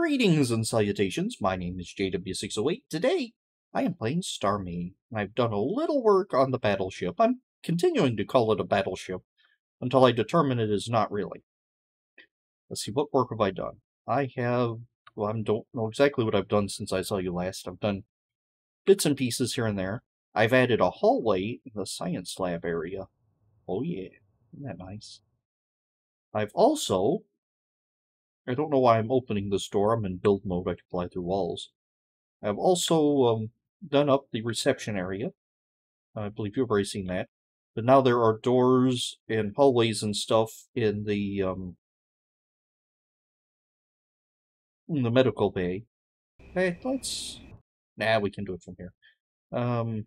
Greetings and salutations, my name is JW608. Today, I am playing StarMade, and I've done a little work on the battleship. I'm continuing to call it a battleship until I determine it is not really. Let's see, what work have I done? I have, well, I don't know exactly what I've done since I saw you last. I've done bits and pieces here and there. I've added a hallway in the science lab area. Oh yeah, isn't that nice? I've also I don't know why I'm opening this door. I'm in build mode. I can fly through walls. I've also um, done up the reception area. I believe you've already seen that. But now there are doors and hallways and stuff in the um, in the medical bay. Hey, let's. Nah, we can do it from here. Um,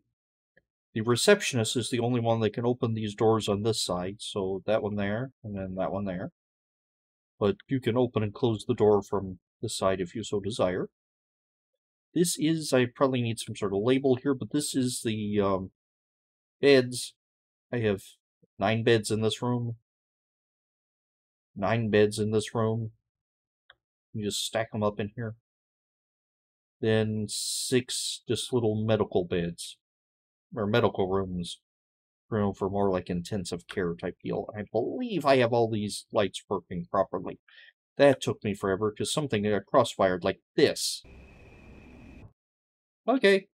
the receptionist is the only one that can open these doors on this side, so that one there, and then that one there but you can open and close the door from the side if you so desire. This is, I probably need some sort of label here, but this is the um, beds. I have nine beds in this room. Nine beds in this room. You just stack them up in here. Then six just little medical beds, or medical rooms room for more like intensive care type deal. I believe I have all these lights working properly. That took me forever because something got crosswired like this. Okay.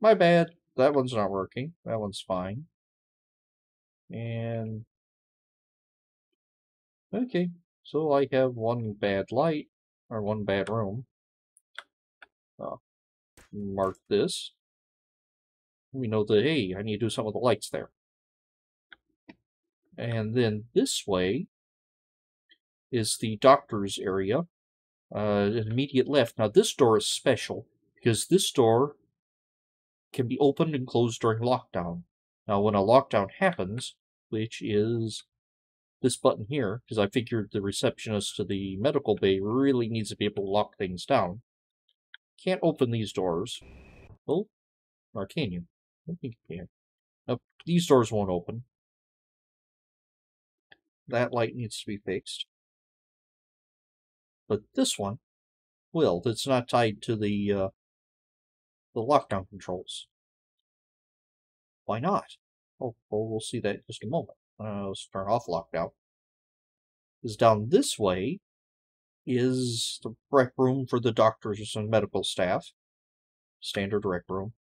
My bad. That one's not working. That one's fine. And... Okay. So I have one bad light, or one bad room. Uh, mark this we know that, hey, I need to do some of the lights there. And then this way is the doctor's area, uh, immediate left. Now this door is special because this door can be opened and closed during lockdown. Now when a lockdown happens, which is this button here, because I figured the receptionist to the medical bay really needs to be able to lock things down, can't open these doors. Oh, or I think you can. These doors won't open. That light needs to be fixed. But this one will. It's not tied to the uh, the lockdown controls. Why not? Oh, well, we'll see that in just a moment. Uh, let's turn off lockdown. Is down this way is the rec room for the doctors and medical staff. Standard rec room.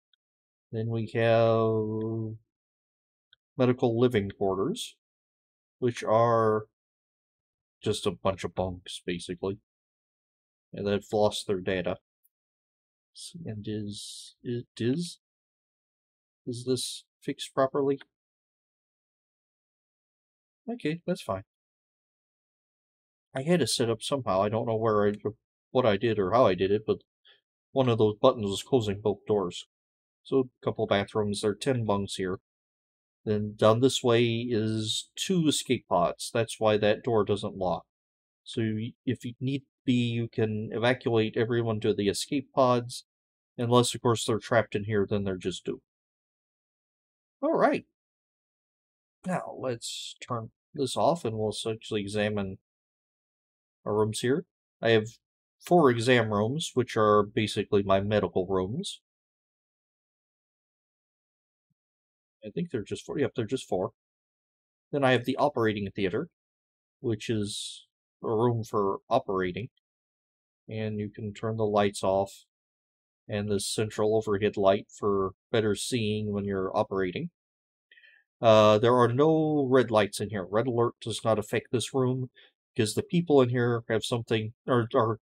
Then we have medical living quarters, which are just a bunch of bunks, basically. And they've lost their data. And is it is is this fixed properly? Okay, that's fine. I had to set up somehow. I don't know where I what I did or how I did it, but one of those buttons was closing both doors. So a couple bathrooms. There are 10 bunks here. Then down this way is two escape pods. That's why that door doesn't lock. So if you need be, you can evacuate everyone to the escape pods. Unless, of course, they're trapped in here, then they're just doomed. Alright. Now, let's turn this off and we'll actually examine our rooms here. I have four exam rooms, which are basically my medical rooms. I think they're just four. Yep, they're just four. Then I have the operating theater, which is a room for operating. And you can turn the lights off and the central overhead light for better seeing when you're operating. Uh, there are no red lights in here. Red alert does not affect this room because the people in here have something, or are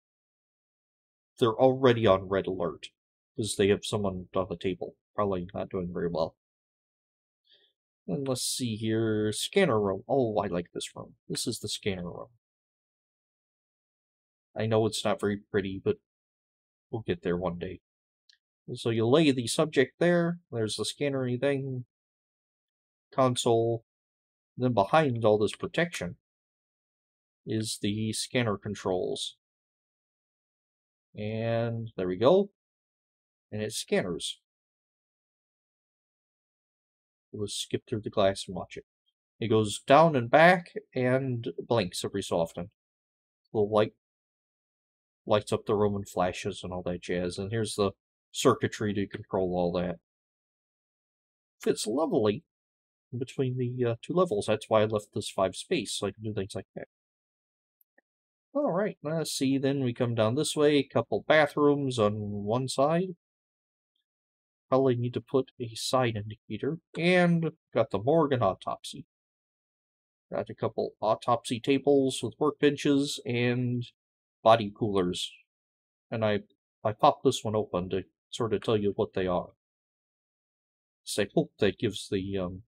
they're already on red alert because they have someone on the table, probably not doing very well. And let's see here. Scanner room. Oh, I like this room. This is the scanner room. I know it's not very pretty, but we'll get there one day. So you lay the subject there. There's the scannery thing. Console. Then behind all this protection is the scanner controls. And there we go. And it scanners. We'll skip through the glass and watch it. It goes down and back and blinks every so often. The light lights up the room and flashes and all that jazz. And here's the circuitry to control all that. Fits lovely between the uh, two levels. That's why I left this five space, so I can do things like that. Alright, let's see, then we come down this way, a couple bathrooms on one side. Probably need to put a side indicator, and got the morgue and autopsy. Got a couple autopsy tables with workbenches and body coolers. And I, I popped this one open to sort of tell you what they are. I hope that gives the um,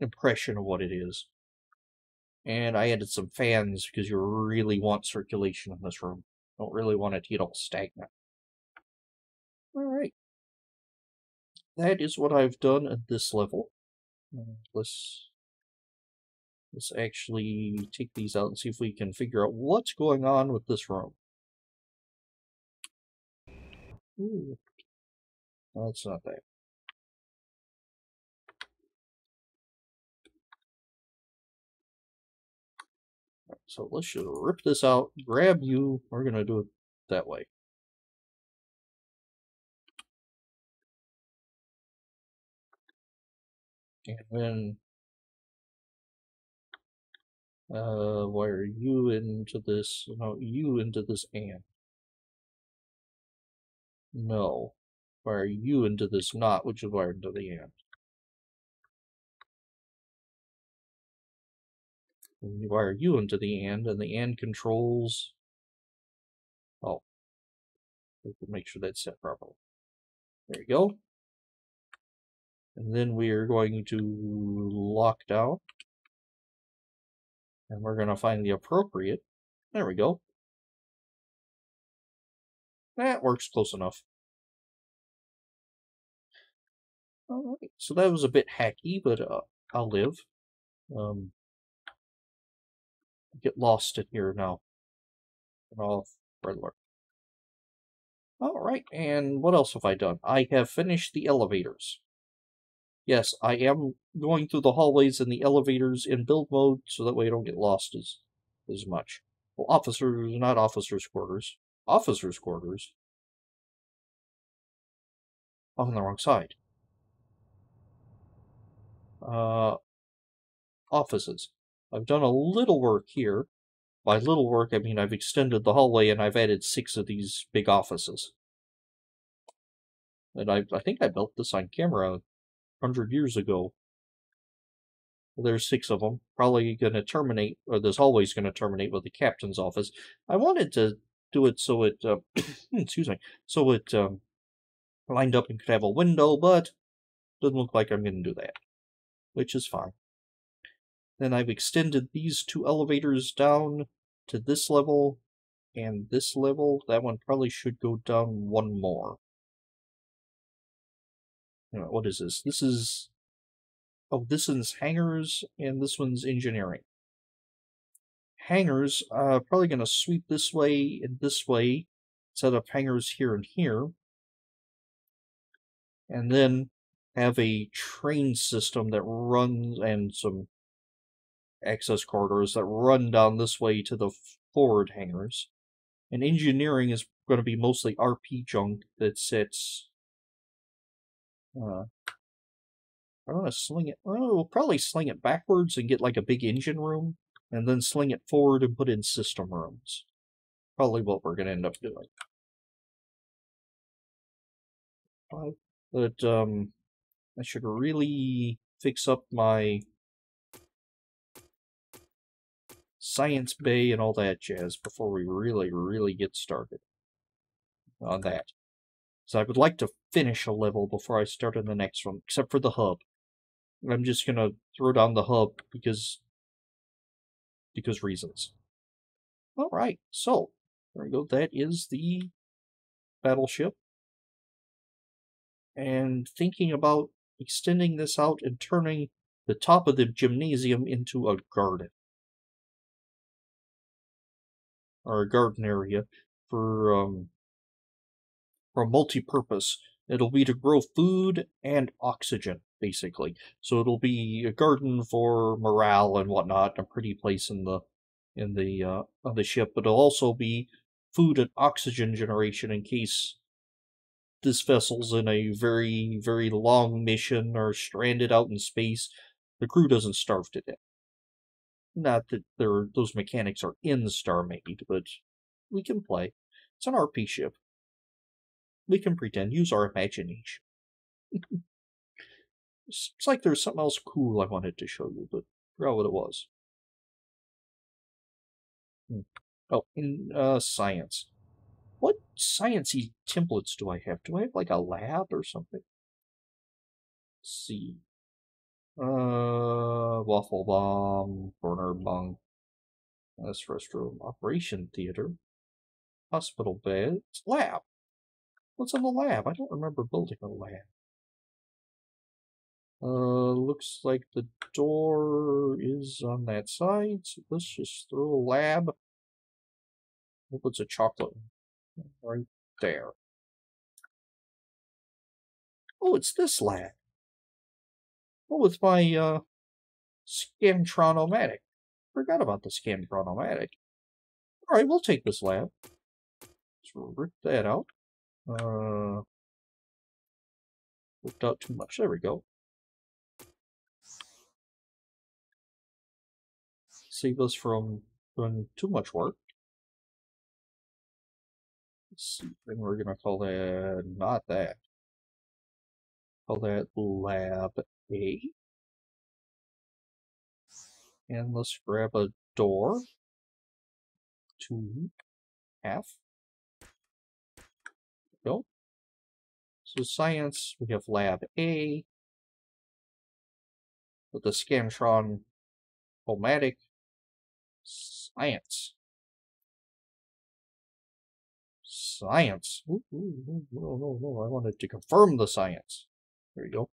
impression of what it is. And I added some fans because you really want circulation in this room. Don't really want it to get all stagnant. Alright. That is what I've done at this level. Uh, let's let's actually take these out and see if we can figure out what's going on with this room. Ooh. That's not that. So let's just rip this out, grab you. We're going to do it that way. And then uh, wire you into this, no, you into this and. No. Wire you into this not, which is wired into the and. And you wire you into the AND, and the AND controls... Oh. Make sure that's set properly. There you go. And then we are going to lock down. And we're going to find the appropriate. There we go. That works close enough. Alright, so that was a bit hacky, but uh, I'll live. Um, get lost in here now. Off red alert. Alright, and what else have I done? I have finished the elevators. Yes, I am going through the hallways and the elevators in build mode, so that way I don't get lost as, as much. Well, officers, not officers' quarters. Officers' quarters. I'm on the wrong side. Uh, offices. I've done a little work here. By little work, I mean I've extended the hallway and I've added six of these big offices. And I, I think I built this on camera hundred years ago. Well, there's six of them. Probably going to terminate, or this hallway's going to terminate with the captain's office. I wanted to do it so it, uh, excuse me, so it um, lined up and could have a window, but doesn't look like I'm going to do that, which is fine. Then I've extended these two elevators down to this level and this level. That one probably should go down one more. What is this? This is... Oh, this one's hangars, and this one's engineering. Hangars, uh, probably going to sweep this way and this way, set up hangars here and here. And then have a train system that runs, and some access corridors that run down this way to the forward hangars. And engineering is going to be mostly RP junk that sits. Uh, I want to sling it. Well, we'll probably sling it backwards and get like a big engine room, and then sling it forward and put in system rooms. Probably what we're going to end up doing. But um, I should really fix up my Science Bay and all that jazz before we really, really get started on that. So I would like to finish a level before I start on the next one, except for the hub. I'm just gonna throw down the hub because because reasons. Alright, so there we go. That is the battleship. And thinking about extending this out and turning the top of the gymnasium into a garden. or a garden area for um, for multi-purpose. It'll be to grow food and oxygen, basically. So it'll be a garden for morale and whatnot, a pretty place in the in the uh, the ship, but it'll also be food and oxygen generation in case this vessel's in a very very long mission or stranded out in space. The crew doesn't starve to death. Not that there those mechanics are in StarMade, but we can play. It's an RP ship. We can pretend. Use our imagination. it's like there's something else cool I wanted to show you, but forgot what it was. Hmm. Oh, in uh, science. What sciencey templates do I have? Do I have like a lab or something? Let's see. Uh, waffle bomb, corner bunk, this restroom, operation theater, hospital bed, lab. What's in the lab? I don't remember building a lab. Uh, looks like the door is on that side, so let's just throw a lab. Hope it's a chocolate right there. Oh, it's this lab. Oh, it's my uh, Scantron-O-Matic. Forgot about the Scantron-O-Matic. Alright, we'll take this lab. Let's rip that out. Uh, ripped out too much. There we go. Save us from doing too much work. Then we're gonna call that not that. Call that lab A. And let's grab a door. Two. Half. Go. So science, we have lab A. With the Scantron Omatic Science. Science. Ooh, ooh, no, no, no. I wanted to confirm the science. There you go.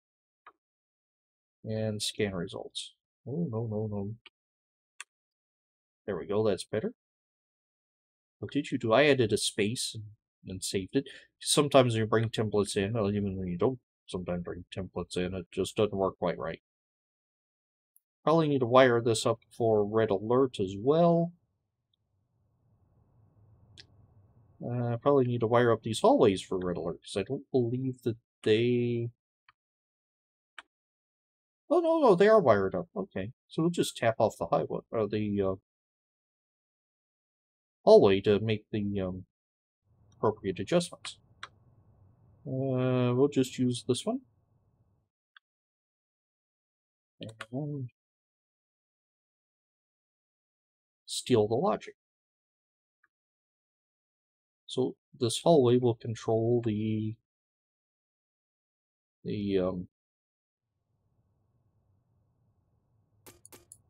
And scan results. Oh, no, no, no. There we go. That's better. What did you do? I added a space and, and saved it. Sometimes you bring templates in, or even when you don't sometimes bring templates in, it just doesn't work quite right. Probably need to wire this up for red alert as well. Uh, probably need to wire up these hallways for red alert because I don't believe that they. Oh no, no, they are wired up. Okay, so we'll just tap off the highway or the uh, hallway to make the um, appropriate adjustments. Uh, we'll just use this one. And steal the logic. So this hallway will control the the um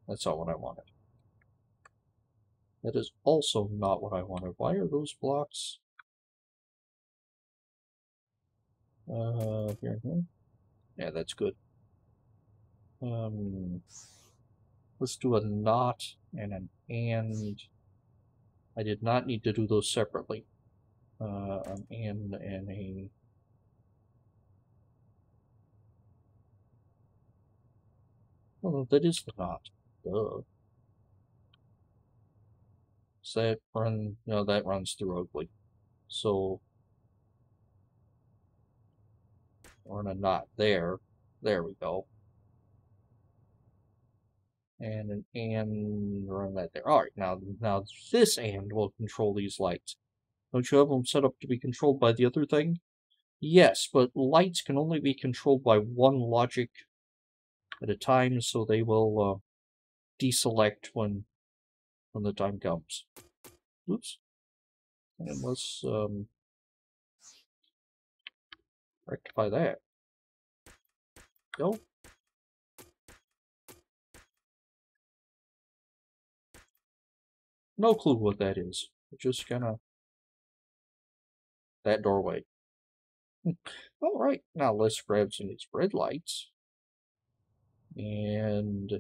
that's not what I wanted. That is also not what I wanted. Why are those blocks uh here, here? Yeah, that's good. Um let's do a not and an and. I did not need to do those separately uh, an and and a Oh, that is the not. Duh. So that run, no, that runs through ugly. So in a not there. There we go. And an and run that there. All right, now now this and will control these lights. Don't you have them set up to be controlled by the other thing? Yes, but lights can only be controlled by one logic at a time, so they will uh, deselect when when the time comes. Oops. And let's um, rectify that. Go. No clue what that is. We're just gonna that doorway. Hmm. All right, now let's grab some of these red lights and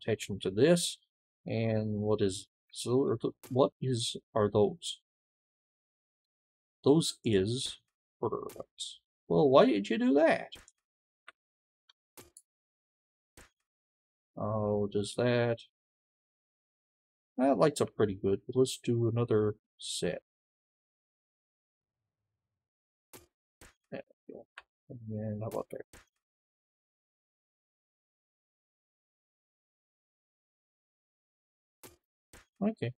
attach them to this. And what is so? What is are those? Those is order lights. Well, why did you do that? Oh, does that? That lights up pretty good, let's do another set. And how about there? Okay.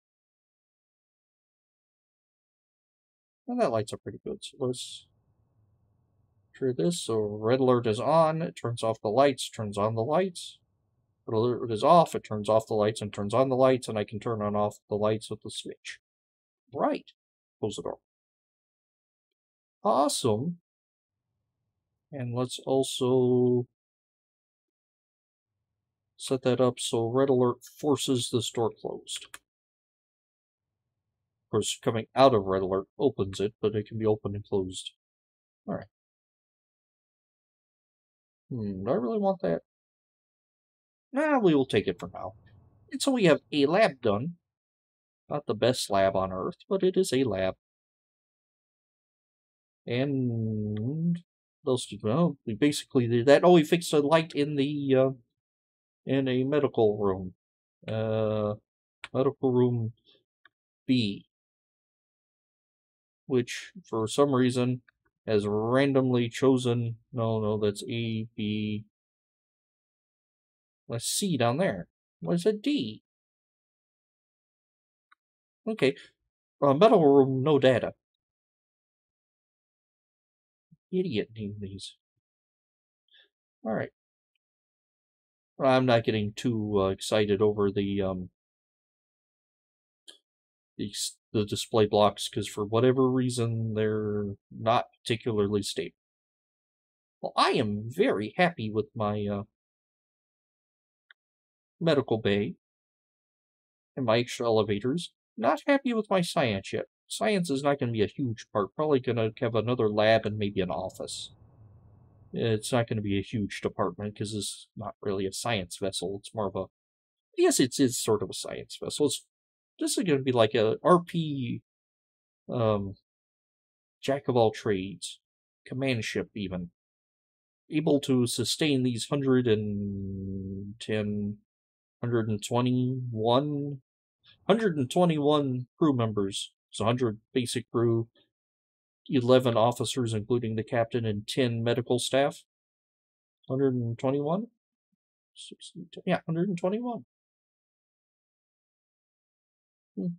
And that lights up pretty good. So let's trigger this. So red alert is on. It turns off the lights, turns on the lights. Red alert is off. It turns off the lights and turns on the lights. And I can turn on off the lights with the switch. Right. Close the door. Awesome. And let's also set that up so red alert forces this door closed. Of course, coming out of red alert opens it, but it can be opened and closed. Alright. Hmm, do I really want that? Nah, we will take it for now. And so we have a lab done. Not the best lab on Earth, but it is a lab. And those well, we basically did that. Oh, we fixed a light in the uh, in a medical room. Uh, medical room B which for some reason has randomly chosen, no, no, that's A, B, let's C down there. What is a D? Okay, uh, metal room, no data. Idiot name these. Alright. I'm not getting too uh, excited over the um, the, display blocks because for whatever reason they're not particularly stable. Well, I am very happy with my uh, medical bay and my extra elevators. Not happy with my science yet. Science is not going to be a huge part. Probably going to have another lab and maybe an office. It's not going to be a huge department because it's not really a science vessel. It's more of a yes, it's, it's sort of a science vessel. It's this is going to be like a RP um, jack of all trades, command ship even, able to sustain these 110, 121, 121 crew members. So 100 basic crew, 11 officers, including the captain, and 10 medical staff. 121? Yeah, 121. Hmm.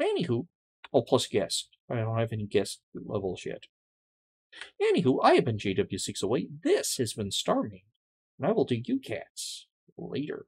Anywho, oh, plus guest. I don't have any guest levels yet. Anywho, I have been JW608. This has been StarMade, and I will do you cats later.